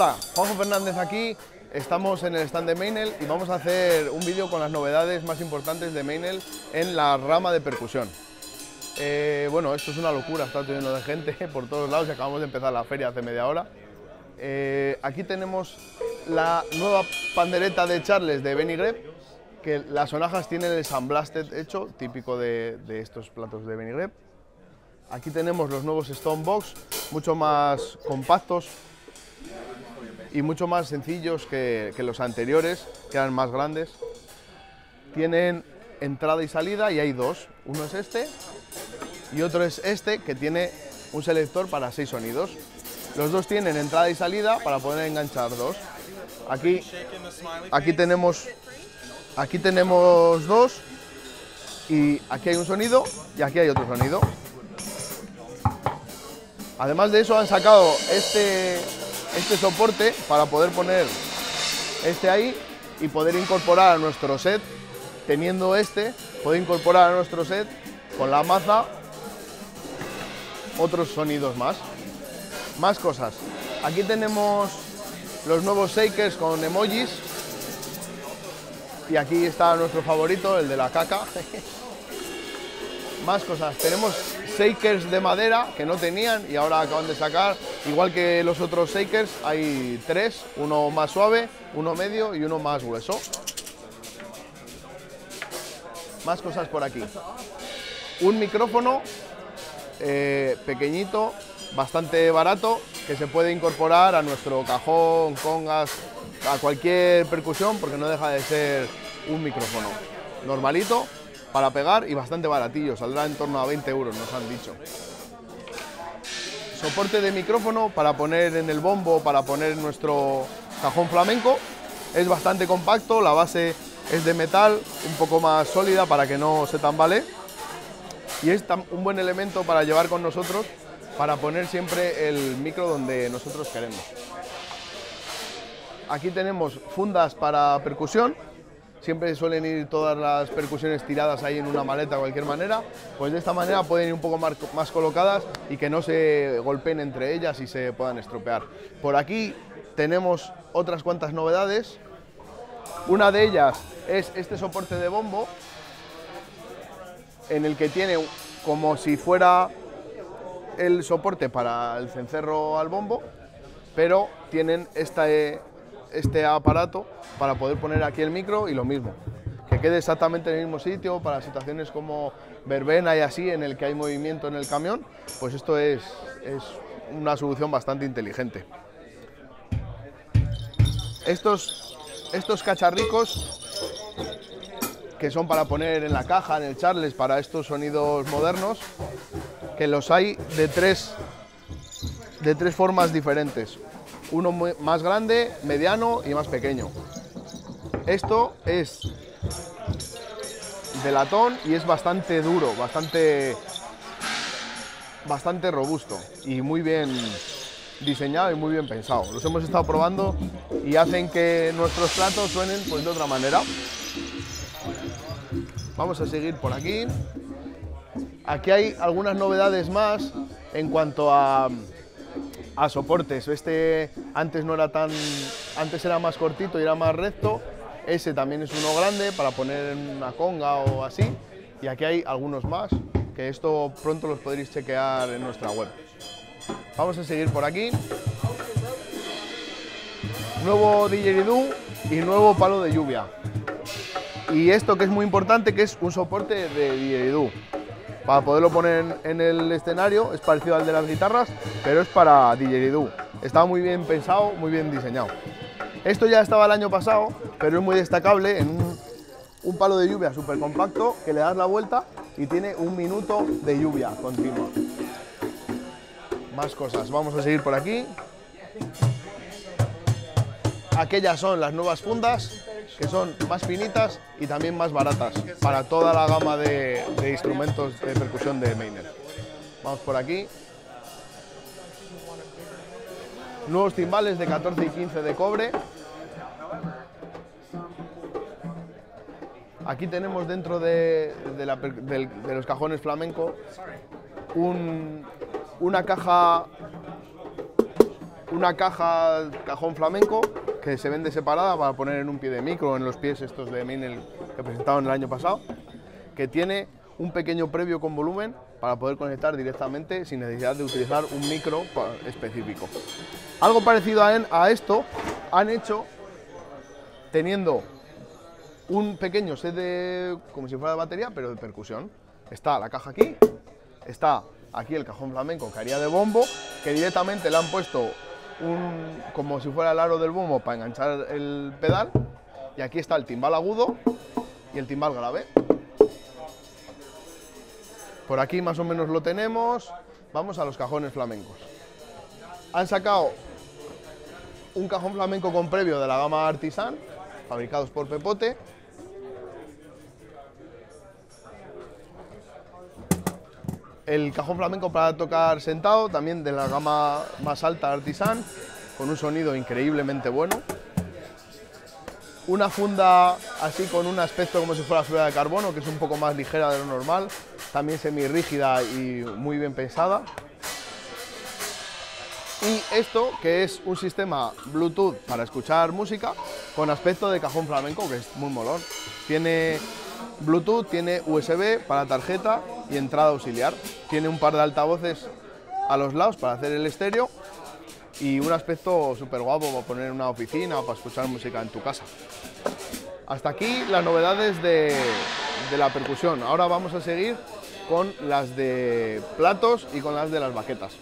Hola, Juanjo Fernández aquí. Estamos en el stand de Meinel y vamos a hacer un vídeo con las novedades más importantes de Meinel en la rama de percusión. Eh, bueno, esto es una locura, está lleno de gente por todos lados y acabamos de empezar la feria hace media hora. Eh, aquí tenemos la nueva pandereta de Charles de Benny que las sonajas tienen el sandblasted hecho, típico de, estos platos de Benny. Aquí tenemos los nuevos Stone Box, mucho más compactos y mucho más sencillos que, los anteriores, que eran más grandes. Tienen entrada y salida y hay dos. Uno es este y otro es este que tiene un selector para seis sonidos. Los dos tienen entrada y salida para poder enganchar dos. Aquí, aquí, tenemos, aquí tenemos dos y aquí hay un sonido y aquí hay otro sonido. Además de eso han sacado este, este soporte para poder poner este ahí y poder incorporar a nuestro set, teniendo este, poder incorporar a nuestro set con la maza otros sonidos más. Más cosas. Aquí tenemos los nuevos shakers con emojis. Y aquí está nuestro favorito, el de la caca. Más cosas. Tenemos shakers de madera que no tenían y ahora acaban de sacar. Igual que los otros shakers, hay tres. Uno más suave, uno medio y uno más grueso. Más cosas por aquí. Un micrófono eh, pequeñito, bastante barato, que se puede incorporar a nuestro cajón, congas, a cualquier percusión, porque no deja de ser un micrófono normalito para pegar y bastante baratillo, saldrá en torno a 20 euros, nos han dicho. Soporte de micrófono para poner en el bombo, para poner nuestro cajón flamenco. Es bastante compacto, la base es de metal, un poco más sólida para que no se tambale. Y es un buen elemento para llevar con nosotros para poner siempre el micro donde nosotros queremos. Aquí tenemos fundas para percusión, siempre suelen ir todas las percusiones tiradas ahí en una maleta de cualquier manera, pues de esta manera pueden ir un poco más, colocadas y que no se golpeen entre ellas y se puedan estropear. Por aquí tenemos otras cuantas novedades, una de ellas es este soporte de bombo, en el que tiene como si fuera el soporte para el cencerro al bombo, pero tienen este, este aparato para poder poner aquí el micro y lo mismo, que quede exactamente en el mismo sitio para situaciones como verbena y así, en el que hay movimiento en el camión, pues esto es, es una solución bastante inteligente. Estos, estos cacharricos que son para poner en la caja, en el Charles, para estos sonidos modernos, que los hay de tres, de tres formas diferentes. Uno más grande, mediano y más pequeño. Esto es de latón y es bastante duro, bastante, bastante robusto y muy bien diseñado y muy bien pensado. Los hemos estado probando y hacen que nuestros platos suenen pues, de otra manera. Vamos a seguir por aquí. Aquí hay algunas novedades más en cuanto a, a soportes. Este antes no era tan, antes era más cortito y era más recto. Ese también es uno grande para poner en una conga o así. Y aquí hay algunos más, que esto pronto los podréis chequear en nuestra web. Vamos a seguir por aquí. Nuevo didgeridoo y nuevo palo de lluvia. Y esto que es muy importante, que es un soporte de didgeridoo para poderlo poner en el escenario, es parecido al de las guitarras, pero es para didgeridoo. Está muy bien pensado, muy bien diseñado. Esto ya estaba el año pasado, pero es muy destacable en un, palo de lluvia súper compacto que le das la vuelta y tiene un minuto de lluvia continua. Más cosas, vamos a seguir por aquí. Aquellas son las nuevas fundas que son más finitas y también más baratas para toda la gama de, instrumentos de percusión de Meiner. Vamos por aquí. Nuevos timbales de 14 y 15 de cobre. Aquí tenemos dentro de, los cajones flamenco una caja una caja, cajón flamenco, que se vende separada para poner en un pie de micro, en los pies estos de Meinel que presentaron el año pasado, que tiene un pequeño previo con volumen para poder conectar directamente sin necesidad de utilizar un micro específico. Algo parecido a esto han hecho teniendo un pequeño set de, como si fuera de batería, pero de percusión. Está la caja aquí, está aquí el cajón flamenco que haría de bombo, que directamente le han puesto un, como si fuera el aro del bombo para enganchar el pedal, y aquí está el timbal agudo y el timbal grave. Por aquí más o menos lo tenemos. Vamos a los cajones flamencos. Han sacado un cajón flamenco con previo de la gama Artisan, fabricados por Pepote. El cajón flamenco para tocar sentado, también de la gama más alta Artisan, con un sonido increíblemente bueno. Una funda así con un aspecto como si fuera fibra de carbono, que es un poco más ligera de lo normal, también semi-rígida y muy bien pensada. Y esto, que es un sistema Bluetooth para escuchar música con aspecto de cajón flamenco, que es muy molón. Tiene Bluetooth, tiene USB para tarjeta y entrada auxiliar. Tiene un par de altavoces a los lados para hacer el estéreo y un aspecto súper guapo para poner en una oficina o para escuchar música en tu casa. Hasta aquí las novedades de, de la percusión. Ahora vamos a seguir con las de platos y con las de las baquetas.